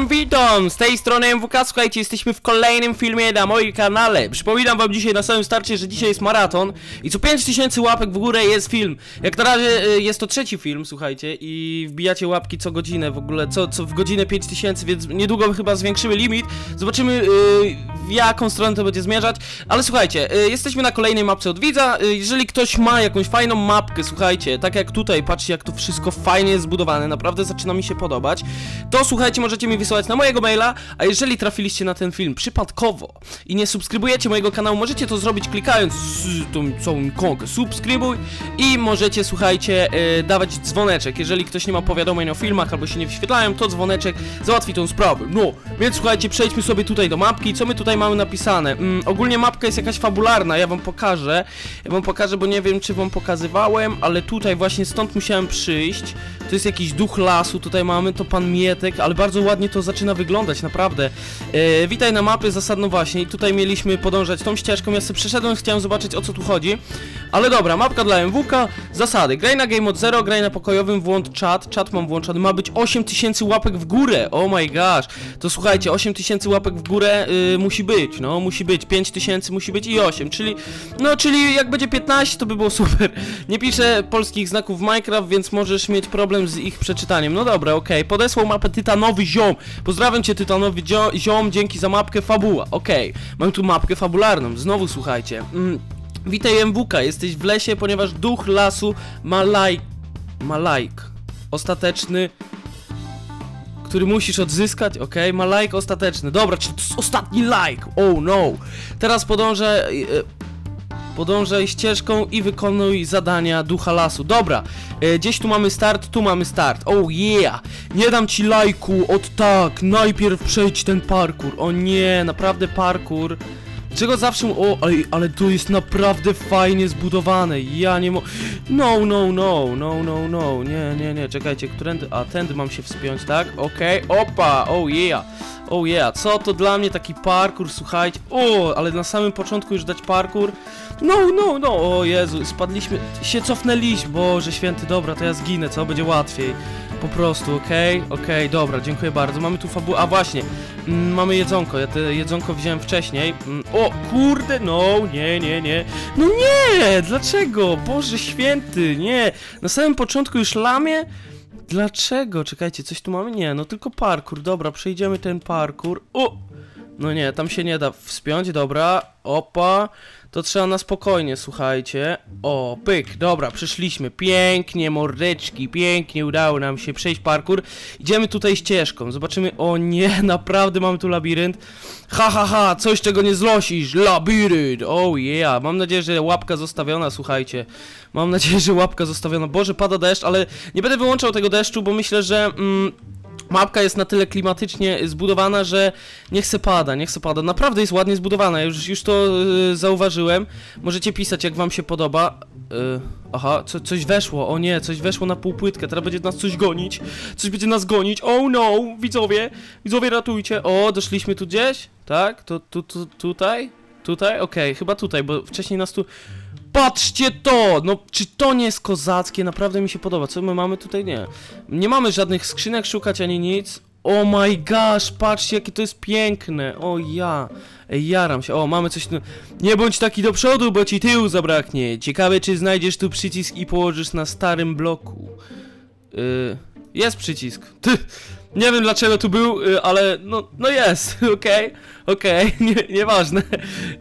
Witam, witam! Z tej strony MWK, słuchajcie, jesteśmy w kolejnym filmie na moim kanale. Przypominam wam dzisiaj na samym starcie, że dzisiaj jest maraton i co 5000 łapek w górę jest film. Jak na razie y, jest to trzeci film, słuchajcie, i wbijacie łapki co godzinę, w ogóle co, co w godzinę 5000, więc niedługo chyba zwiększymy limit. Zobaczymy y, w jaką stronę to będzie zmierzać, ale słuchajcie, y, jesteśmy na kolejnej mapce od widza. Jeżeli ktoś ma jakąś fajną mapkę, słuchajcie, tak jak tutaj, patrzcie jak to wszystko fajnie jest zbudowane, naprawdę zaczyna mi się podobać, to słuchajcie, możecie mi na mojego maila, a jeżeli trafiliście na ten film przypadkowo i nie subskrybujecie mojego kanału, możecie to zrobić klikając tą całą ikonkę subskrybuj i możecie, słuchajcie, y, dawać dzwoneczek. Jeżeli ktoś nie ma powiadomień o filmach albo się nie wyświetlają, to dzwoneczek załatwi tą sprawę. No, więc słuchajcie, przejdźmy sobie tutaj do mapki. Co my tutaj mamy napisane? Mm, ogólnie mapka jest jakaś fabularna, ja wam pokażę. Ja wam pokażę, bo nie wiem, czy wam pokazywałem, ale tutaj właśnie stąd musiałem przyjść. To jest jakiś duch lasu, tutaj mamy, to pan Mietek, ale bardzo ładnie to zaczyna wyglądać, naprawdę. E, witaj na mapie, zasadno właśnie, i tutaj mieliśmy podążać tą ścieżką, ja sobie przeszedłem, chciałem zobaczyć o co tu chodzi. Ale dobra, mapka dla MWK, zasady, graj na game od 0, graj na pokojowym, włącz czat, czat mam włączony, ma być 8000 łapek w górę, oh my gosh. To słuchajcie, 8000 łapek w górę y, musi być, no, musi być, 5000 musi być i 8, czyli, no, czyli jak będzie 15, to by było super. Nie piszę polskich znaków w Minecraft, więc możesz mieć problem z ich przeczytaniem. No dobra, okej, podesłał mapę Tytanowy Ziom. Pozdrawiam cię Tytanowy dzio- Ziom, dzięki za mapkę Fabuła. Okej, mam tu mapkę fabularną, znowu słuchajcie. Mm. Witaj MWK, jesteś w lesie, ponieważ duch lasu ma lajk... ma lajk. Ostateczny... Który musisz odzyskać, okej, ma lajk ostateczny. Dobra, to jest ostatni like, oh no. Teraz podążę... Podążaj ścieżką i wykonuj zadania ducha lasu. Dobra, e, gdzieś tu mamy start, tu mamy start. Oh yeah! Nie dam ci lajku, od tak, najpierw przejdź ten parkour. O nie, naprawdę parkour. Czego zawsze... O, ale, ale to jest naprawdę fajnie zbudowane. Ja nie mo... No, no, no, no, no, no. Nie, nie, nie, czekajcie, którędy... A, tędy mam się wspiąć, tak? Okej, opa, oh yeah. Oh yeah, co to dla mnie taki parkour, słuchajcie. O, ale na samym początku już dać parkour. No, no, no, o Jezu, spadliśmy, się cofnęliśmy. Boże święty, dobra, to ja zginę, co? Będzie łatwiej. Po prostu, okej, okej, dobra, dziękuję bardzo. Mamy tu fabułę, a właśnie, mm, mamy jedzonko, ja te jedzonko wziąłem wcześniej. Mm, o, kurde, no, nie, nie, nie. No nie, dlaczego? Boże święty, nie. Na samym początku już lamie? Dlaczego? Czekajcie, coś tu mamy? Nie, no tylko parkour, dobra, przejdziemy ten parkour. O! No nie, tam się nie da wspiąć, dobra. Opa. To trzeba na spokojnie, słuchajcie. O, pyk, dobra, przeszliśmy. Pięknie, mordeczki, pięknie udało nam się przejść parkour. Idziemy tutaj ścieżką, zobaczymy. O nie, naprawdę mamy tu labirynt. Ha, ha, ha, coś czego nie zlosisz. Labirynt, oh yeah. Mam nadzieję, że łapka zostawiona, słuchajcie. Mam nadzieję, że łapka zostawiona. Boże, pada deszcz, ale nie będę wyłączał tego deszczu, bo myślę, że... Mm, Mapka jest na tyle klimatycznie zbudowana, że niech se pada, niech se pada. Naprawdę jest ładnie zbudowana, już, już to y, zauważyłem. Możecie pisać, jak wam się podoba. Y, aha, co, coś weszło, o nie, coś weszło na półpłytkę, teraz będzie nas coś gonić. Coś będzie nas gonić, oh no, widzowie, widzowie ratujcie. O, doszliśmy tu gdzieś, tak? Tu, tu, tu tutaj? Tutaj? Okej, chyba tutaj, bo wcześniej nas tu... Patrzcie to! No, czy to nie jest kozackie? Naprawdę mi się podoba. Co my mamy tutaj? Nie. Nie mamy żadnych skrzynek szukać ani nic. Oh my gosh, patrzcie jakie to jest piękne. O ja. Ej, jaram się. O, mamy coś tu. Nie bądź taki do przodu, bo ci tyłu zabraknie. Ciekawe, czy znajdziesz tu przycisk i położysz na starym bloku. Yy, jest przycisk. Ty. Nie wiem dlaczego tu był, y, ale no, no jest, okej, okej, nie, nieważne.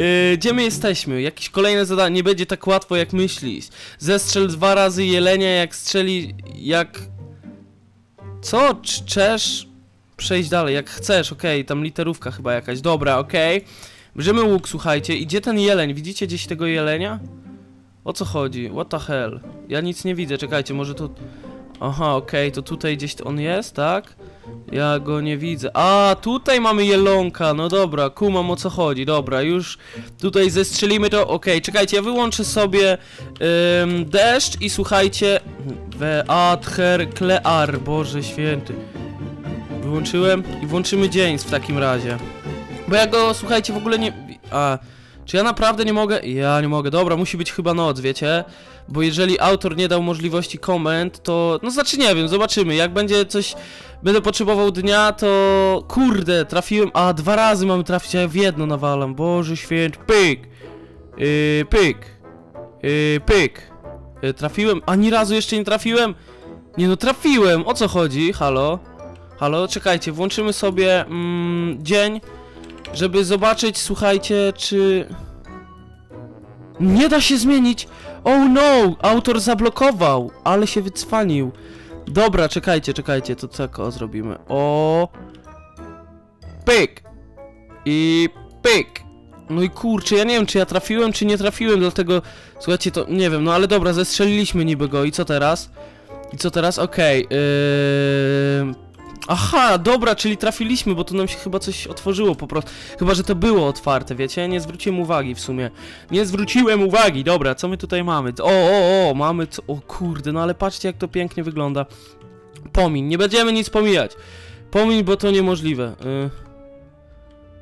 Y, Gdzie my jesteśmy? Jakieś kolejne zadanie, nie będzie tak łatwo jak myślisz. Zestrzel dwa razy jelenia jak strzeli, jak... Co? Czesz? Przejść dalej, jak chcesz, okej, tam literówka chyba jakaś, dobra, okej. Bierzemy łuk, słuchajcie, i gdzie ten jeleń? Widzicie gdzieś tego jelenia? O co chodzi? What the hell? Ja nic nie widzę, czekajcie, może to... Aha, okej, to tutaj gdzieś on jest, tak? Ja go nie widzę. A, tutaj mamy jelonka. No dobra, kumam o co chodzi. Dobra, już tutaj zestrzelimy to. Okej, czekajcie, ja wyłączę sobie ym, deszcz i słuchajcie. Weather Klear, Boże święty. Wyłączyłem i włączymy dzień w takim razie. Bo ja go, słuchajcie, w ogóle nie... A, Czy ja naprawdę nie mogę? Ja nie mogę. Dobra, musi być chyba noc, wiecie? Bo jeżeli autor nie dał możliwości komend, to... No znaczy nie wiem, zobaczymy. Jak będzie coś... Będę potrzebował dnia, to... Kurde, trafiłem... A, dwa razy mamy trafić, a ja w jedno nawalam. Boże święty. Pyk! Yy, pyk! Yy, pyk! Yy, trafiłem? Ani razu jeszcze nie trafiłem? Nie no, trafiłem! O co chodzi? Halo? Halo? Czekajcie, włączymy sobie mm, dzień, żeby zobaczyć, słuchajcie, czy... Nie da się zmienić! Oh no! Autor zablokował, ale się wycwanił. Dobra, czekajcie, czekajcie, to tak o zrobimy. O. Pyk! I pyk! No i kurczę, ja nie wiem, czy ja trafiłem, czy nie trafiłem, dlatego... Słuchajcie, to nie wiem, no ale dobra, zestrzeliliśmy niby go i co teraz? I co teraz? Okej, yy... Aha, dobra, czyli trafiliśmy, bo tu nam się chyba coś otworzyło po prostu. Chyba, że to było otwarte, wiecie? Nie zwróciłem uwagi w sumie. Nie zwróciłem uwagi, dobra, co my tutaj mamy? O, o, o, mamy co... O kurde, no ale patrzcie jak to pięknie wygląda. Pomiń, nie będziemy nic pomijać. Pomiń, bo to niemożliwe. Yy...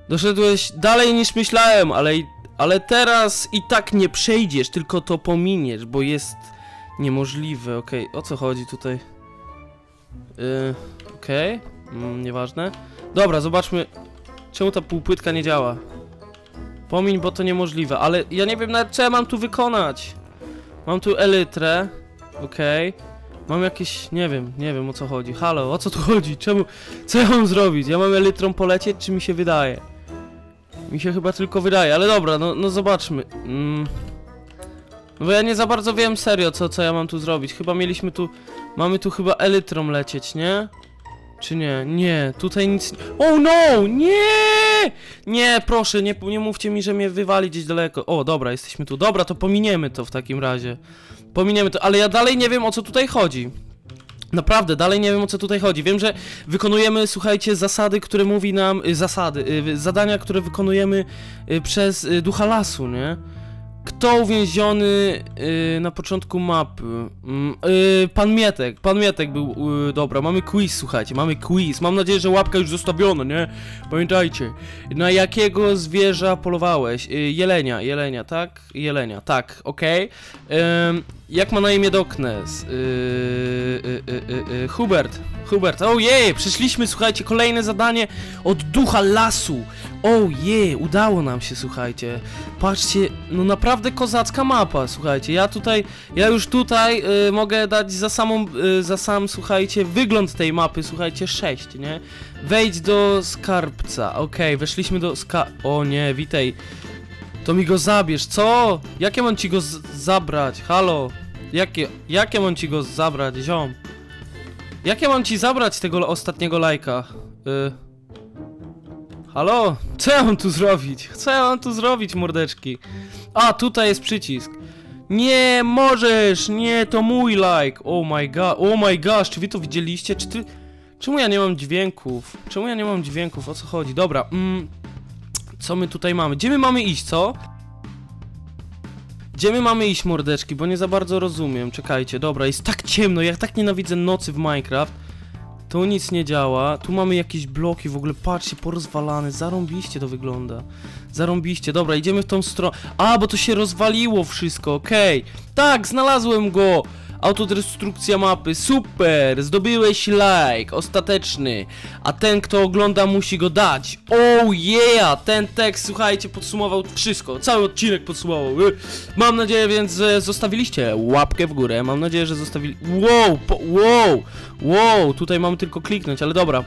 Doszedłeś dalej niż myślałem, ale, ale teraz i tak nie przejdziesz, tylko to pominiesz, bo jest niemożliwe. Okej, o co chodzi tutaj? Yy, Okej, mm, nieważne. Dobra, zobaczmy, czemu ta półpłytka nie działa. Pomiń, bo to niemożliwe, ale ja nie wiem nawet co ja mam tu wykonać. Mam tu elytrę, okej. Mam jakieś, nie wiem, nie wiem o co chodzi. Halo, o co tu chodzi? Czemu, co ja mam zrobić? Ja mam elytrą polecieć, czy mi się wydaje? Mi się chyba tylko wydaje, ale dobra, no, no zobaczmy. Mm. No bo ja nie za bardzo wiem serio, co, co ja mam tu zrobić. Chyba mieliśmy tu, mamy tu chyba elytrą lecieć, nie? Czy nie? Nie, tutaj nic... Oh no! Nie! Nie, proszę, nie, nie mówcie mi, że mnie wywali gdzieś daleko. O, dobra, jesteśmy tu. Dobra, to pominiemy to w takim razie. Pominiemy to, ale ja dalej nie wiem o co tutaj chodzi. Naprawdę, dalej nie wiem o co tutaj chodzi. Wiem, że wykonujemy, słuchajcie, zasady, które mówi nam. Y, zasady, y, zadania, które wykonujemy y, przez ducha lasu, nie? Kto uwięziony y, na początku mapy? Mm, y, pan Mietek, pan Mietek był, y, dobra, mamy quiz, słuchajcie, mamy quiz. Mam nadzieję, że łapka już zostawiona, nie? Pamiętajcie. Na jakiego zwierza polowałeś? Y, jelenia, jelenia, tak? Jelenia, tak, okej. Ym, jak ma na imię Doknes? Yy, yy, yy, yy, yy, Hubert, Hubert, ojej, przyszliśmy, słuchajcie, kolejne zadanie od ducha lasu. Ojej, udało nam się, słuchajcie. Patrzcie, no naprawdę kozacka mapa, słuchajcie. Ja tutaj, ja już tutaj y, mogę dać za samą, za sam, słuchajcie, wygląd tej mapy, słuchajcie, 6, nie? Wejdź do skarbca, okej, weszliśmy do ska... O nie, witaj. To mi go zabierz, co? Jakie mam ci go zabrać? Halo? Jakie, jakie mam ci go zabrać, ziom? Jakie mam ci zabrać tego ostatniego lajka? Y... Halo? Co ja mam tu zrobić? Co ja mam tu zrobić, mordeczki? A, tutaj jest przycisk. Nie możesz! Nie, to mój like! Oh my god, oh my gosh, czy wy to widzieliście? Czy ty... Czemu ja nie mam dźwięków? Czemu ja nie mam dźwięków? O co chodzi? Dobra, mm... Co my tutaj mamy? Gdzie my mamy iść, co? Gdzie my mamy iść, mordeczki? Bo nie za bardzo rozumiem. Czekajcie, dobra, jest tak ciemno, ja tak nienawidzę nocy w Minecraft. Tu nic nie działa, tu mamy jakieś bloki, w ogóle patrzcie, porozwalane, zarąbiście to wygląda. Zarąbiście, dobra, idziemy w tą stronę. A, bo to się rozwaliło wszystko, okej. Tak, znalazłem go! Autodestrukcja mapy, super! Zdobyłeś like, ostateczny. A ten, kto ogląda, musi go dać. Oh yeah! Ten tekst, słuchajcie, podsumował wszystko. Cały odcinek podsumował. Y, Mam nadzieję więc, że zostawiliście łapkę w górę. Mam nadzieję, że zostawili... Wow! Wow! Wow! Tutaj mam tylko kliknąć, ale dobra.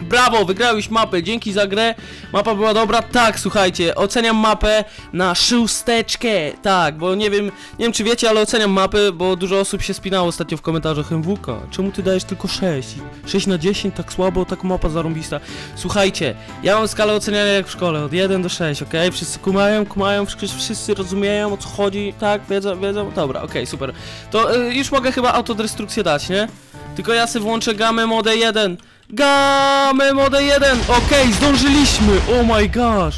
Brawo, wygrałeś mapę, dzięki za grę. Mapa była dobra. Tak, słuchajcie, oceniam mapę na szósteczkę. Tak, bo nie wiem, nie wiem czy wiecie, ale oceniam mapę, bo dużo osób się spinało ostatnio w komentarzach MWK. Czemu ty dajesz tylko 6? 6 na 10, tak słabo, tak mapa zarąbista. Słuchajcie, ja mam skalę oceniania jak w szkole, od 1 do 6, ok? Wszyscy kumają, kumają, wszyscy, rozumieją o co chodzi, tak, wiedzą, wiedzą. Dobra, okej, super. To y, już mogę chyba autodestrukcję dać, nie? Tylko ja sobie włączę gamę modę 1. Gamę modę 1! Okej, zdążyliśmy! Oh my gosh!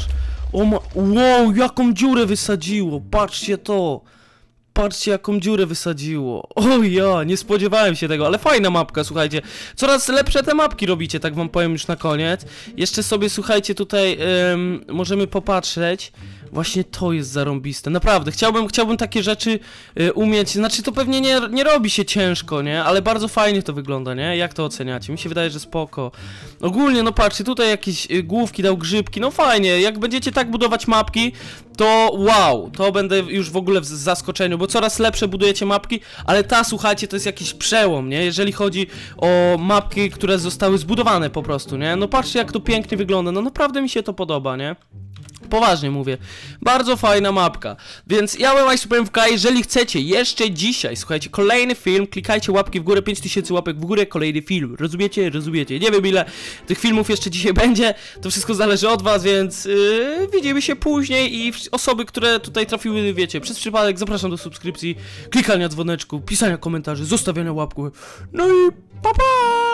Oh. Wow, jaką dziurę wysadziło! Patrzcie to! Patrzcie jaką dziurę wysadziło. O ja, nie spodziewałem się tego, ale fajna mapka, słuchajcie. Coraz lepsze te mapki robicie, tak wam powiem już na koniec. Jeszcze sobie, słuchajcie, tutaj em, możemy popatrzeć. Właśnie to jest zarąbiste, naprawdę, chciałbym, chciałbym takie rzeczy y, umieć, znaczy to pewnie nie, nie robi się ciężko, nie, ale bardzo fajnie to wygląda, nie, jak to oceniacie, mi się wydaje, że spoko. Ogólnie, no patrzcie, tutaj jakieś y, główki dał grzybki, no fajnie, jak będziecie tak budować mapki, to wow, to będę już w ogóle w zaskoczeniu, bo coraz lepsze budujecie mapki, ale ta, słuchajcie, to jest jakiś przełom, nie, jeżeli chodzi o mapki, które zostały zbudowane po prostu, nie, no patrzcie jak to pięknie wygląda, no naprawdę mi się to podoba, nie. Poważnie mówię. Bardzo fajna mapka. Więc ja bym powiem w jeżeli chcecie jeszcze dzisiaj, słuchajcie, kolejny film, klikajcie łapki w górę, 5000 łapek w górę, kolejny film. Rozumiecie? Rozumiecie. Nie wiem ile tych filmów jeszcze dzisiaj będzie, to wszystko zależy od was, więc yy, widzimy się później i osoby, które tutaj trafiły, wiecie, przez przypadek zapraszam do subskrypcji, klikania dzwoneczku, pisania komentarzy, zostawiania łapku. No i pa pa!